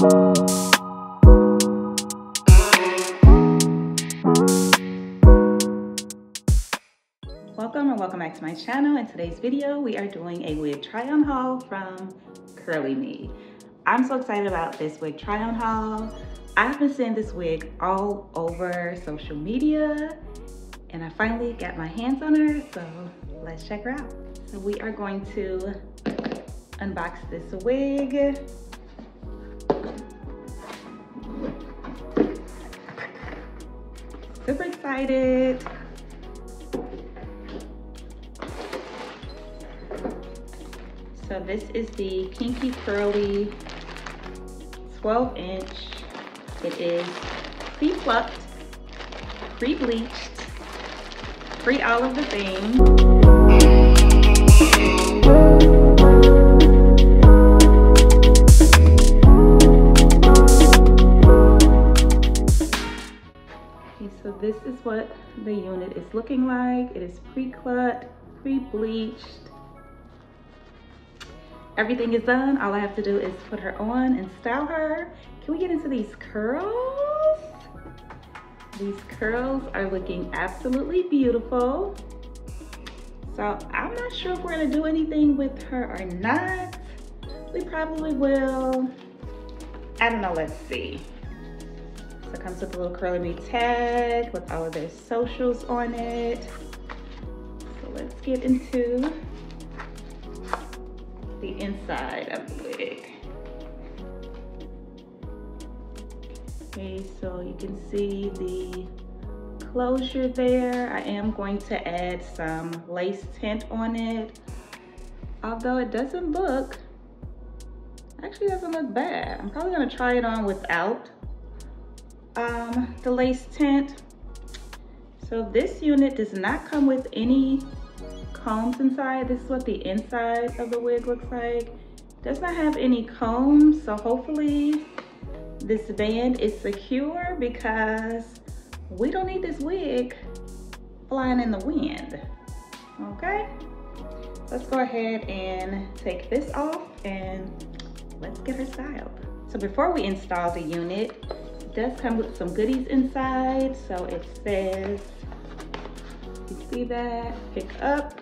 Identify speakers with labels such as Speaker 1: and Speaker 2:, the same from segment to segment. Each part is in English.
Speaker 1: Welcome and welcome back to my channel. In today's video, we are doing a wig try on haul from Curly Me. I'm so excited about this wig try on haul. I've been seeing this wig all over social media and I finally got my hands on her, so let's check her out. So we are going to unbox this wig. Super excited. So this is the Kinky Curly 12 inch. It is pre-plucked, pre-bleached, free all of the things. So this is what the unit is looking like. It is pre-cut, pre-bleached, everything is done. All I have to do is put her on and style her. Can we get into these curls? These curls are looking absolutely beautiful. So I'm not sure if we're gonna do anything with her or not. We probably will. I don't know, let's see. So it comes with a little curly me tag with all of their socials on it. So let's get into the inside of the wig. Okay, so you can see the closure there. I am going to add some lace tint on it. Although it doesn't look, actually doesn't look bad. I'm probably gonna try it on without um, the lace tint. So this unit does not come with any combs inside. This is what the inside of the wig looks like. Does not have any combs, so hopefully this band is secure because we don't need this wig flying in the wind, okay? Let's go ahead and take this off and let's get her styled. So before we install the unit, it does come with some goodies inside. So it says, you see that, pick up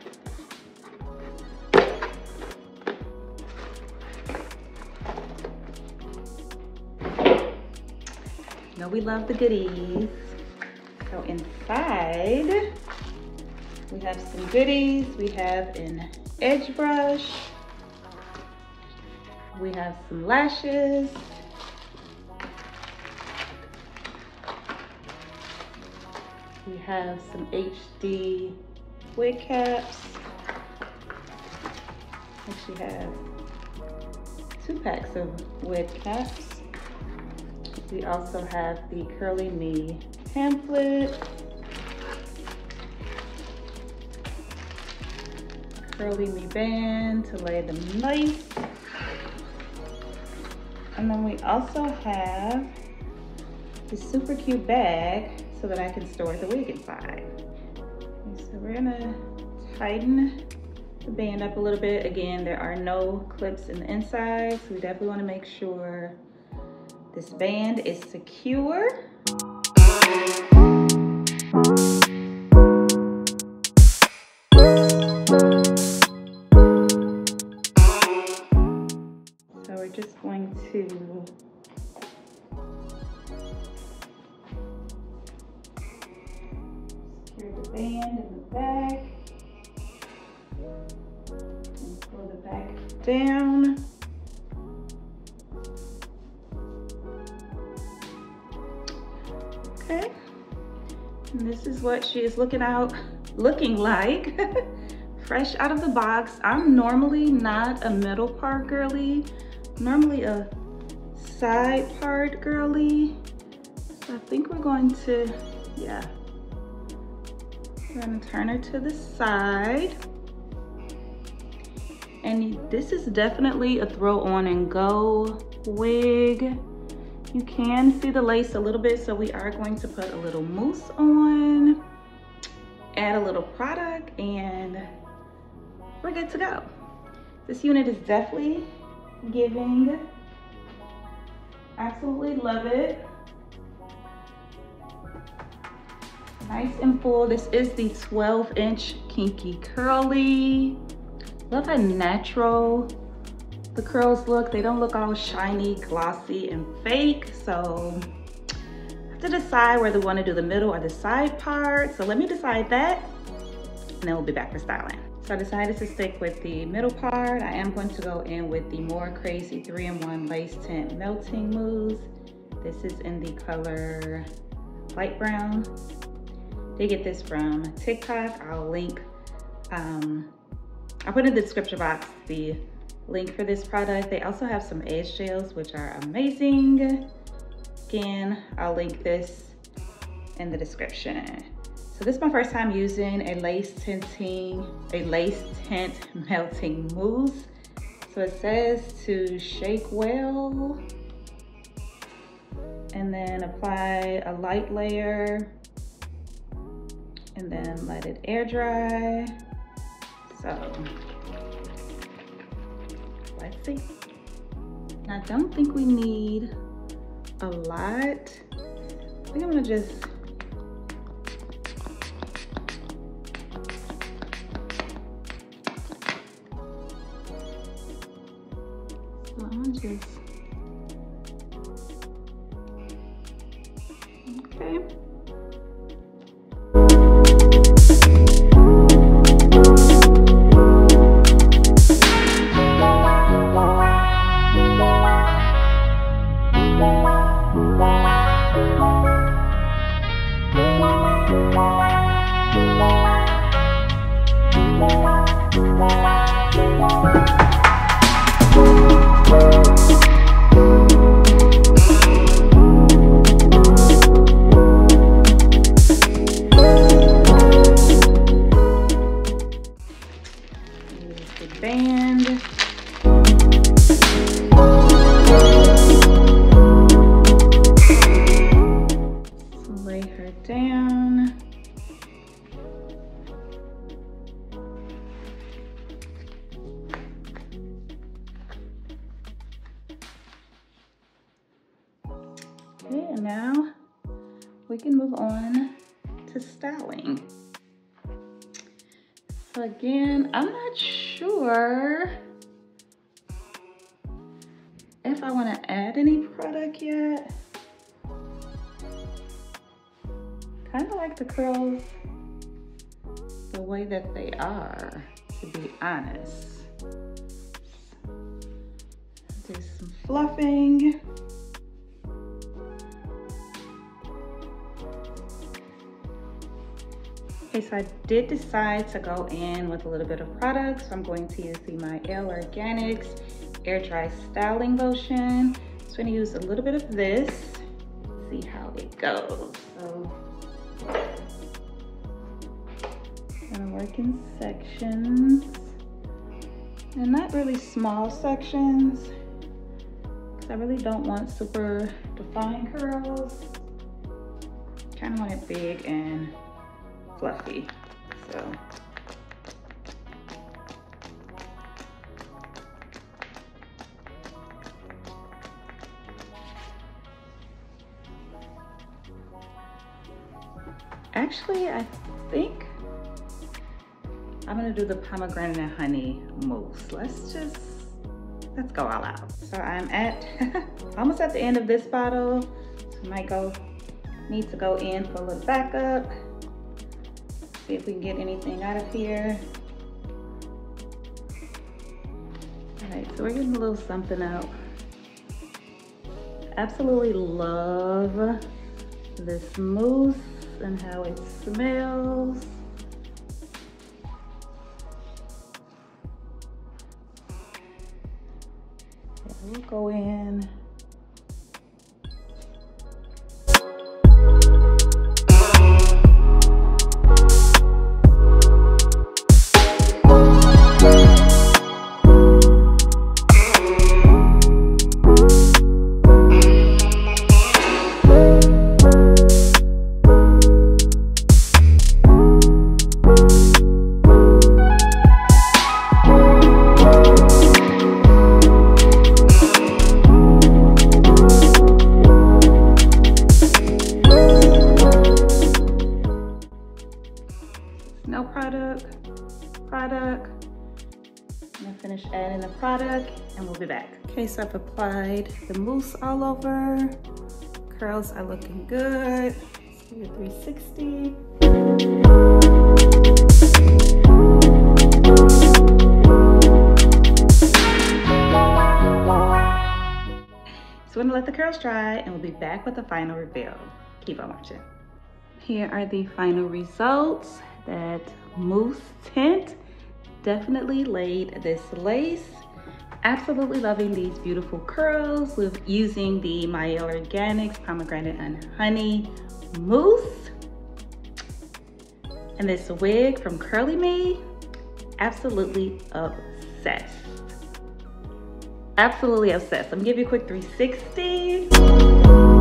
Speaker 1: know we love the goodies. So inside, we have some goodies. We have an edge brush. We have some lashes. We have some HD wig caps. Actually have two packs of wig caps. We also have the Curly Me pamphlet. Curly Me band to lay the lace. And then we also have the super cute bag so that I can store the wig inside. Okay, so we're gonna tighten the band up a little bit. Again, there are no clips in the inside, so we definitely wanna make sure this band is secure. Back and pull the back down. Okay. And this is what she is looking out, looking like. Fresh out of the box. I'm normally not a middle part girly. Normally a side part girly. So I think we're going to, yeah. We're gonna turn her to the side. And this is definitely a throw on and go wig. You can see the lace a little bit, so we are going to put a little mousse on, add a little product, and we're good to go. This unit is definitely giving Absolutely love it. Nice and full. This is the 12 inch Kinky Curly. Love how natural the curls look. They don't look all shiny, glossy, and fake. So I have to decide whether we wanna do the middle or the side part. So let me decide that, and then we'll be back for styling. So I decided to stick with the middle part. I am going to go in with the More Crazy 3-in-1 Lace Tint Melting Mousse. This is in the color light brown. They get this from TikTok. I'll link, um, I'll put in the description box the link for this product. They also have some edge gels, which are amazing. Again, I'll link this in the description. So this is my first time using a lace tinting, a lace tint melting mousse. So it says to shake well and then apply a light layer and then let it air dry. So let's see. I don't think we need a lot. I think I'm gonna just I'm gonna just now we can move on to styling. So again, I'm not sure if I wanna add any product yet. Kind of like the curls the way that they are, to be honest. Do some fluffing. Okay, so I did decide to go in with a little bit of product. So I'm going to use the Mielle Organics Air Dry Styling Lotion. So I'm gonna use a little bit of this, see how it goes. So I'm gonna work in sections and not really small sections because I really don't want super defined curls. Kind of want it big and fluffy. So actually I think I'm gonna do the pomegranate and honey mousse. Let's just, let's go all out. So I'm at, almost at the end of this bottle. So I might go, need to go in for a little backup see if we can get anything out of here. All right, so we're getting a little something out. Absolutely love this mousse and how it smells. we'll go in product, product. I'm gonna finish adding the product and we'll be back. Okay, so I've applied the mousse all over. Curls are looking good. Let's do 360. So we're gonna let the curls dry and we'll be back with the final reveal. Keep on watching. Here are the final results that mousse tint definitely laid this lace. Absolutely loving these beautiful curls with using the Mielle Organics Pomegranate and Honey Mousse. And this wig from Curly Me, absolutely obsessed. Absolutely obsessed. Let me give you a quick 360.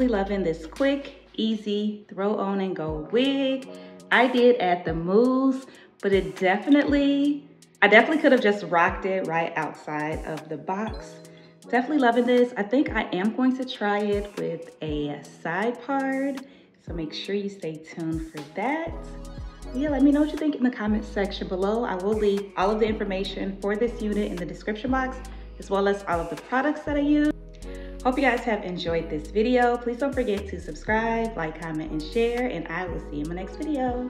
Speaker 1: Absolutely loving this quick, easy, throw on and go wig. I did add the mousse, but it definitely, I definitely could have just rocked it right outside of the box. Definitely loving this. I think I am going to try it with a side part. So make sure you stay tuned for that. Yeah, let me know what you think in the comment section below. I will leave all of the information for this unit in the description box, as well as all of the products that I use. Hope you guys have enjoyed this video. Please don't forget to subscribe, like, comment, and share, and I will see you in my next video.